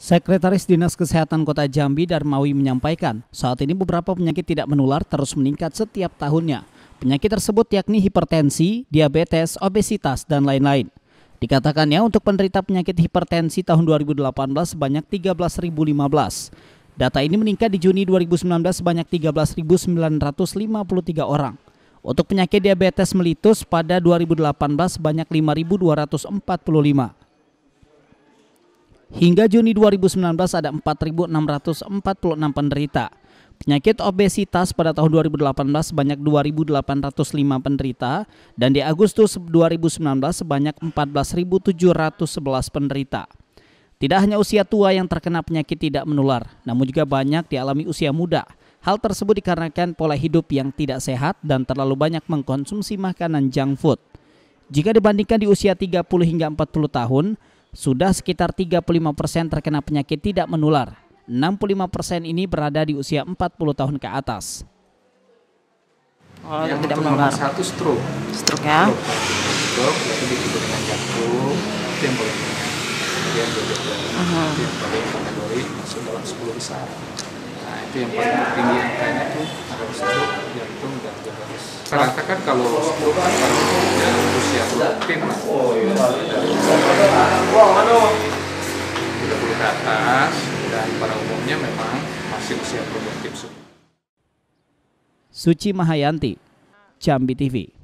Sekretaris Dinas Kesehatan Kota Jambi Darmawi menyampaikan, saat ini beberapa penyakit tidak menular terus meningkat setiap tahunnya. Penyakit tersebut yakni hipertensi, diabetes, obesitas, dan lain-lain. Dikatakannya untuk penderita penyakit hipertensi tahun 2018 sebanyak 13.015. Data ini meningkat di Juni 2019 sebanyak 13.953 orang. Untuk penyakit diabetes melitus pada 2018 sebanyak 5.245. Hingga Juni 2019 ada 4.646 penderita. Penyakit obesitas pada tahun 2018 sebanyak 2.805 penderita dan di Agustus 2019 sebanyak 14.711 penderita. Tidak hanya usia tua yang terkena penyakit tidak menular, namun juga banyak dialami usia muda. Hal tersebut dikarenakan pola hidup yang tidak sehat dan terlalu banyak mengkonsumsi makanan junk food. Jika dibandingkan di usia 30 hingga 40 tahun, sudah sekitar 35 persen terkena penyakit tidak menular. 65 persen ini berada di usia 40 tahun ke atas. Oh, yang tidak menular. Satu stroke. Stroke ya. Stroke, yaitu disebut dengan jantung, itu yang paling banyak. Kemudian diabetes, itu yang paling kategori masuk dalam 10 besar. Nah, itu yang paling tinggi angkanya itu adalah stroke, jantung, dan diabetes. Rata kan kalau stroke kan pada umumnya usia produktif lah. Oh, iya. Atas, dan pada umumnya memang masih usia produktif. Suci Mahayanti, Jambi TV.